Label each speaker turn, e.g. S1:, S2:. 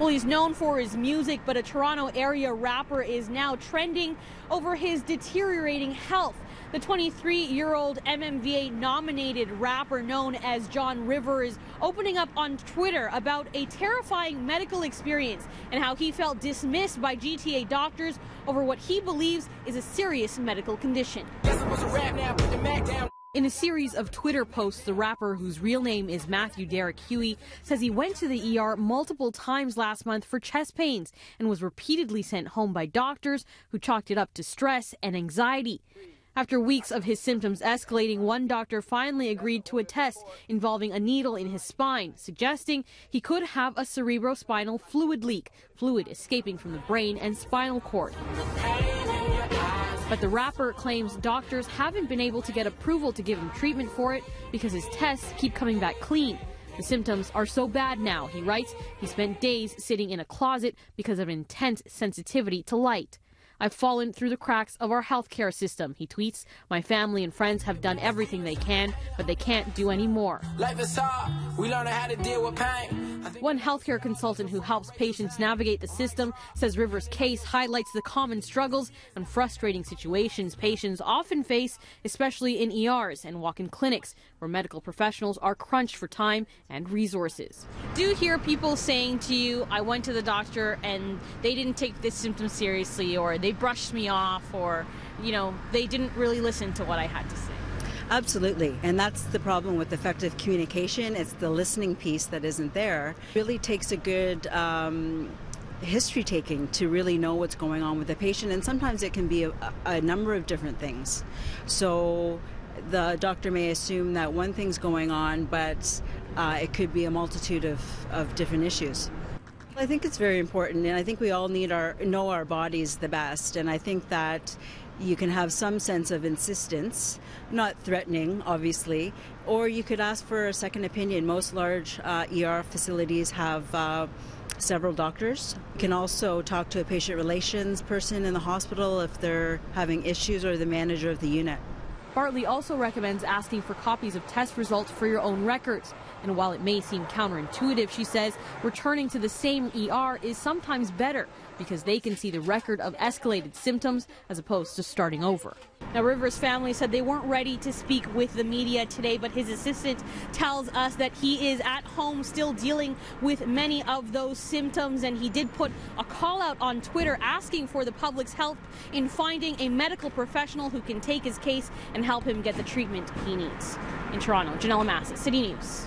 S1: Well, he's known for his music, but a Toronto area rapper is now trending over his deteriorating health. The 23 year old MMVA nominated rapper known as John River is opening up on Twitter about a terrifying medical experience and how he felt dismissed by GTA doctors over what he believes is a serious medical condition. In a series of Twitter posts, the rapper, whose real name is Matthew Derrick-Huie, says he went to the ER multiple times last month for chest pains and was repeatedly sent home by doctors who chalked it up to stress and anxiety. After weeks of his symptoms escalating, one doctor finally agreed to a test involving a needle in his spine, suggesting he could have a cerebrospinal fluid leak, fluid escaping from the brain and spinal cord. But the rapper claims doctors haven't been able to get approval to give him treatment for it because his tests keep coming back clean. The symptoms are so bad now, he writes, he spent days sitting in a closet because of intense sensitivity to light. I've fallen through the cracks of our healthcare system, he tweets. My family and friends have done everything they can, but they can't do any more.
S2: Life is hard. We learn how to deal with pain.
S1: One healthcare consultant who helps patients navigate the system says River's case highlights the common struggles and frustrating situations patients often face, especially in ERs and walk in clinics where medical professionals are crunched for time and resources. Do you hear people saying to you, I went to the doctor and they didn't take this symptom seriously, or they brushed me off, or, you know, they didn't really listen to what I had to say?
S3: Absolutely. And that's the problem with effective communication. It's the listening piece that isn't there. It really takes a good um, history taking to really know what's going on with the patient. And sometimes it can be a, a number of different things. So the doctor may assume that one thing's going on, but uh, it could be a multitude of, of different issues. I think it's very important, and I think we all need our know our bodies the best. And I think that you can have some sense of insistence, not threatening, obviously, or you could ask for a second opinion. Most large uh, ER facilities have. Uh, several doctors. You can also talk to a patient relations person in the hospital if they're having issues or the manager of the unit.
S1: Bartley also recommends asking for copies of test results for your own records. And while it may seem counterintuitive, she says returning to the same ER is sometimes better because they can see the record of escalated symptoms as opposed to starting over. Now, Rivers' family said they weren't ready to speak with the media today, but his assistant tells us that he is at home still dealing with many of those symptoms, and he did put a call out on Twitter asking for the public's help in finding a medical professional who can take his case and help him get the treatment he needs. In Toronto, Janelle Massa, City News.